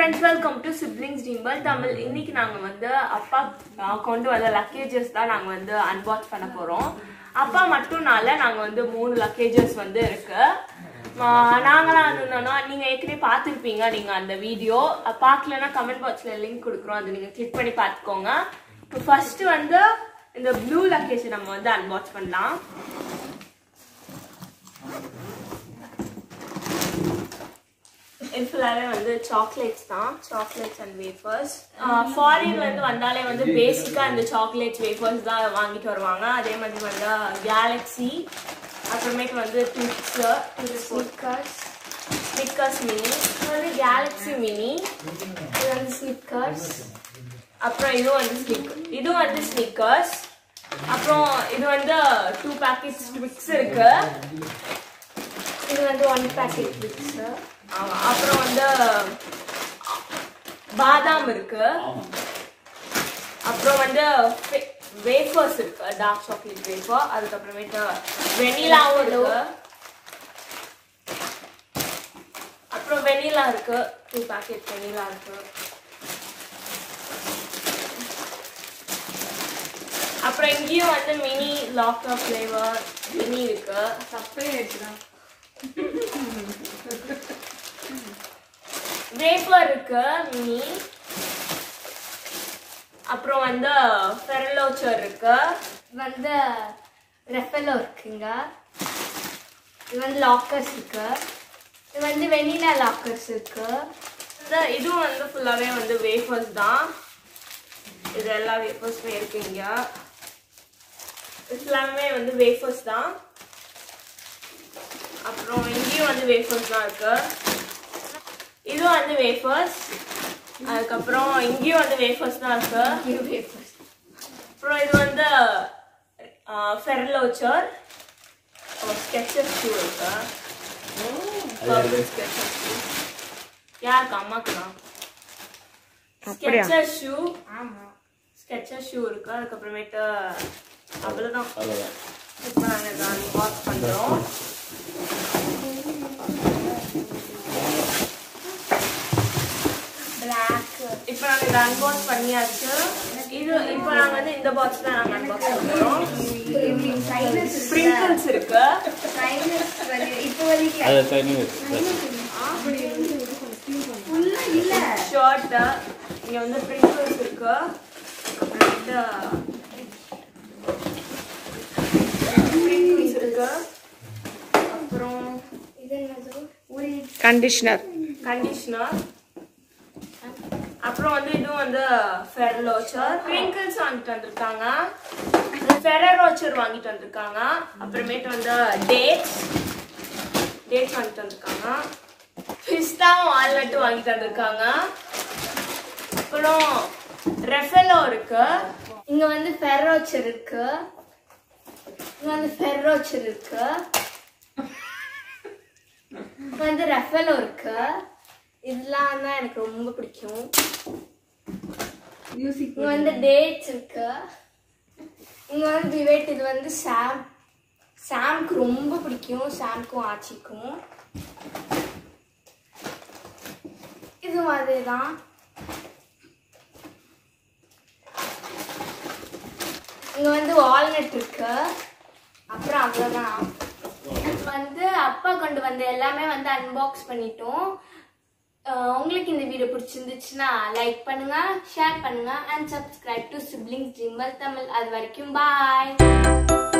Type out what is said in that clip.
Welcome to siblings Dimple Tamil இன்னைக்கு நாங்க வந்து அப்பா கொண்டு வந்த லக்கேஜஸ் தான் நாங்க வந்து அன்பாக்ஸ் பண்ண போறோம். அப்பா மட்டும்னால நாங்க வந்து மூணு லக்கேஜஸ் வந்து இருக்கு. நாங்களாம் என்னன்னா நீங்க ஏற்கனவே பார்த்துருப்பீங்க நீங்க அந்த வீடியோ பார்க்கலன்னா கமெண்ட் பாக்ஸ்ல லிங்க் கொடுக்குறோம். அதை நீங்க கிளிக் பண்ணி பார்த்துக்கோங்க. இப்போ ஃபர்ஸ்ட் வந்து இந்த ப்ளூ லக்கேஜ் நம்ம வந்து அன்பாக்ஸ் பண்ணலாம் இது ஃபுல்லாகவே வந்து சாக்லேட்ஸ் தான். சாக்லேட்ஸ் அண்ட் வேஃபர்ஸ் ஃபாரின்ல இருந்து வந்தாலே வந்து பேசிக்கா இந்த சாக்லேட்ஸ் வேஃபர்ஸ் தான் வாங்கிட்டு வருவாங்க. அதே மாதிரி வந்து கேலக்ஸி அப்புறமேட்டு வந்து ட்விக்ஸ் ஸ்னிக்கர்ஸ் ஸ்னிக்கர்ஸ் மினி இது வந்து கேலக்ஸி மினி இது வந்து ஸ்னிக்கர்ஸ் அப்புறம் இதுவும் வந்து ஸ்னிக் இதுவும் வந்து ஸ்னிக்கர்ஸ் அப்புறம் இது வந்து டூ பேக்கெட்ஸ் ட்விக்ஸ் இருக்கு. இது வந்து ஒன் பேக்கெட் ட்விக்ஸ் அப்புறம் வந்து பாதாம் இருக்கு. அப்புறம் வந்து வேஃபர்ஸ் இருக்கு டார்க் சாக்லேட் வேஃபர் அதுக்கப்புறமேட்டு வெனிலாவும் இருக்கு. அப்புறம் வெனிலா இருக்கு டூ பேக்கெட் வெனிலா இருக்கு. அப்புறம் இங்கேயும் வந்து மினி லாக்டர் ஃப்ளேவர் மினி இருக்கு. தப்பே எடுத்துதான் வேஃபர் இருக்கு மினி அப்புறம் வந்து ஃபெரலோச்சர் இருக்கு வந்து ரெஃபலோ இருக்குங்க இது வந்து லாக்கர்ஸ் இருக்கு இது வந்து வெனிலா லாக்கர்ஸ் இருக்கு இதுவும் வந்து ஃபுல்லாவே வந்து வேஃபர்ஸ் தான். இது எல்லா வேஃபர்ஸுமே இருக்கு இங்க இது எல்லாமே வந்து வேஃபர்ஸ் தான். அப்புறம் இங்கேயும் வந்து வேஃபர்ஸ் தான் இருக்கு. இதுவும் வந்து வேஃபர்ஸ் அதுக்கப்புறம் இங்கேயும் வந்து வேஃபர்ஸ் தான் இருக்கு அப்புறம் இது வந்து ஃபெர்லோச்சர் ஸ்கெச்சஸ் ஷூ இருக்கு. ஸ்கெச்சஸ் ஷூ யாருக்கு? அம்மாக்கு தான் ஸ்கெச்சர் ஷூ ஆமா. ஸ்கெச்சர் ஷூ இருக்கு. அதுக்கப்புறமேட்டு அவ்வளோதான் இப்போ நாங்கள் அன்பாக்ஸ் பண்ணுறோம் இப்போ நாங்கள் இதை அன்பாக்ஸ் பண்ணியாச்சு. இது இப்போ நாங்கள் வந்து இந்த பாக்ஸ் தான் நாங்கள் அன்பாக்ஸ் பண்ணுறோம் ஸ்ப்ரிங்கிள்ஸ் இருக்கு. இப்போ வரைக்கும் ஷர்ட்டு இங்கே வந்து ஸ்ப்ரிங்கிள்ஸ் இருக்கு. அப்புறமேட்டு ஸ்ப்ரிங்கிள்ஸ் இருக்கு. அப்புறம் இது என்னது ஒரு கண்டிஷனர் கண்டிஷனர் அப்புறம் வந்து இதுவும் வந்து ஃபெரலோச்சர் ட்விங்கிள்ஸ் வாங்கிட்டு வந்திருக்காங்க. ஃபெரரோச்சர் வாங்கிட்டு வந்திருக்காங்க. அப்புறமேட்டு வந்து டேட்ஸ் டேட்ஸ் வாங்கிட்டு வந்திருக்காங்க. பிஸ்தாவும் வால்நட்டும் வாங்கிட்டு வந்திருக்காங்க. அப்புறம் ரெஃபலோ இருக்கு. இங்க வந்து ஃபெரோச்சர் இருக்கு. இங்க வந்து ஃபெரோச்சர் இருக்கு. இங்க வந்து ரெஃபலோ இருக்கு. இதெல்லாம் தான் எனக்கு ரொம்ப பிடிக்கும். இங்க வந்து டேட்ஸ் இருக்கு. இங்க வந்து விவேட் இது வந்து சாம் சாம்க்கு ரொம்ப பிடிக்கும். சாம்க்கும் ஆச்சிக்கும். இதுவும் அதே தான் இங்க வந்து வால்நட் இருக்கு. அப்புறம் அவ்வளவுதான். வந்து அப்பா கொண்டு வந்த எல்லாமே வந்து அன்பாக்ஸ் பண்ணிட்டோம். உங்களுக்கு இந்த வீடியோ பிடிச்சிருந்துச்சுன்னா லைக் பண்ணுங்க ஷேர் பண்ணுங்க அண்ட் சப்ஸ்கிரைப் டு சிப்ளிங்ஸ் ட்ரீமல் தமிழ் அது வரைக்கும் பாய்